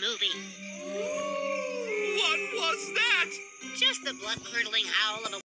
movie. What was that? Just the blood-curdling howl of a